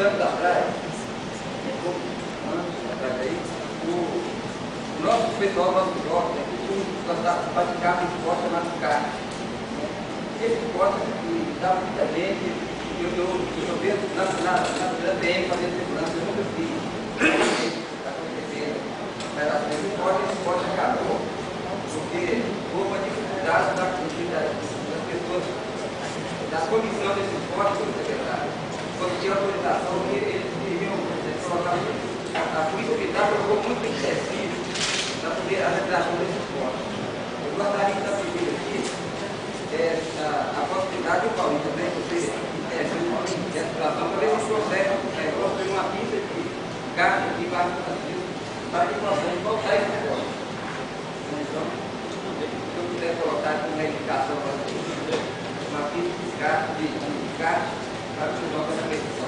anos atrás, poucos anos atrás aí, o, nosso pessoal, nosso jovem, né, praticava um esporte chamado kart. Esse esporte que dava muita gente, eu, vejo na, na, na, BM fazendo segurança, eu nunca fiz. Está acontecendo. Mas assim, o esporte, esse esporte acabou, porque houve uma dificuldade da, das pessoas, da comissão desse esporte, pelo secretário quando tinha autorização, eles queriam colocar a polícia militar colocou muito excessivo para poder a realização desse esporte. Eu gostaria de pedir aqui é, a, a possibilidade do Paulinho também, você é, essa situação, para ver se consegue é, construir uma pista de carro aqui para o Brasil, para que possamos voltar esse esporte. Então, se eu puder colocar aqui uma indicação para uma pista de carro, de, de carro, Obrigado.